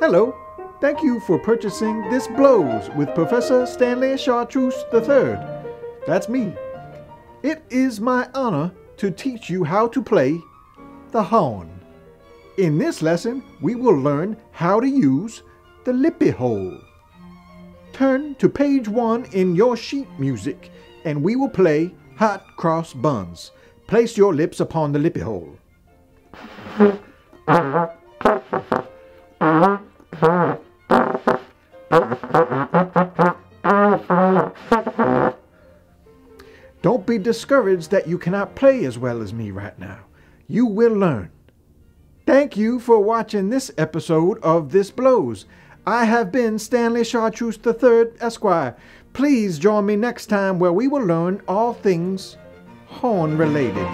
Hello. Thank you for purchasing This Blows with Professor Stanley Chartreuse III. That's me. It is my honor to teach you how to play the horn. In this lesson, we will learn how to use the lippy hole. Turn to page one in your sheet music and we will play Hot Cross Buns. Place your lips upon the lippy hole. Don't be discouraged that you cannot play as well as me right now. You will learn. Thank you for watching this episode of This Blows. I have been Stanley Chartreuse III, Esquire. Please join me next time where we will learn all things horn related.